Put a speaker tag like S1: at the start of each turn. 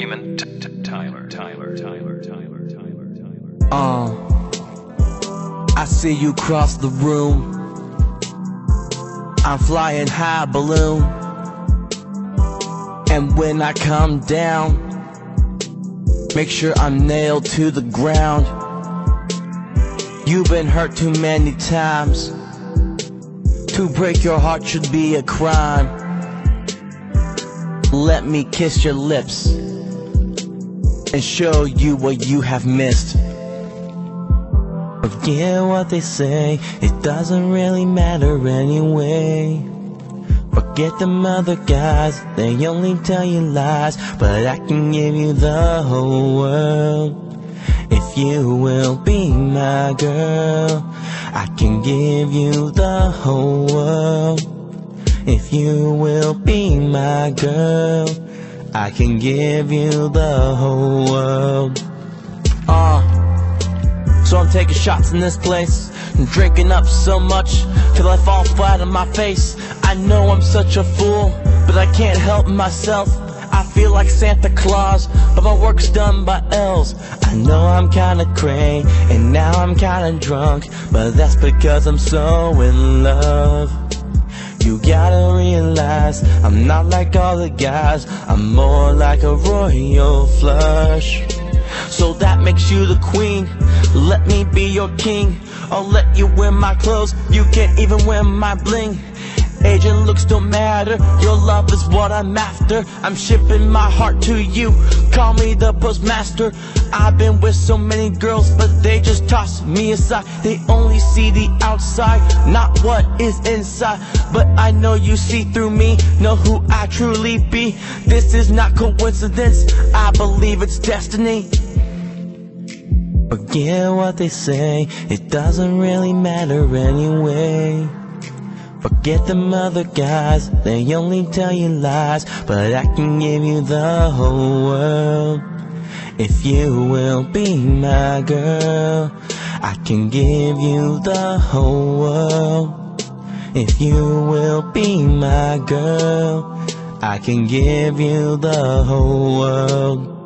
S1: Eamon, Tyler, Tyler, Tyler, Tyler, Tyler, Tyler. Uh, I see you cross the room. I'm flying high balloon. And when I come down, make sure I'm nailed to the ground. You've been hurt too many times. To break your heart should be a crime. Let me kiss your lips and show you what you have missed. Forget what they say, it doesn't really matter anyway. Forget them other guys, they only tell you lies, but I can give you the whole world. If you will be my girl, I can give you the whole world. If you will be my girl, I can give you the whole world. Uh, so I'm taking shots in this place and drinking up so much till I fall flat on my face. I know I'm such a fool, but I can't help myself. I feel like Santa Claus, but my work's done by elves. I know I'm kinda cray, and now I'm kinda drunk, but that's because I'm so in love. You gotta realize I'm not like all the guys, I'm more like a royal flush. So that makes you the queen. Let me be your king. I'll let you wear my clothes. You can't even wear my bling. Age and looks don't matter. Your love is what I'm after. I'm shipping my heart to you. Call me the postmaster. I've been with so many girls, but they just toss me aside. They only see the outside, not what is inside. But I know you see through me, know who I truly be. This is not coincidence. I believe it's destiny. Forget what they say, it doesn't really matter anyway. Forget them other guys, they only tell you lies, but I can give you the whole world. If you will be my girl, I can give you the whole world. If you will be my girl, I can give you the whole world.